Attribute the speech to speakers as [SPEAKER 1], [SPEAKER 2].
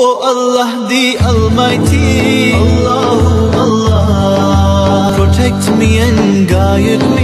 [SPEAKER 1] Oh Allah the Almighty. Allah Allah. Protect me and guide me.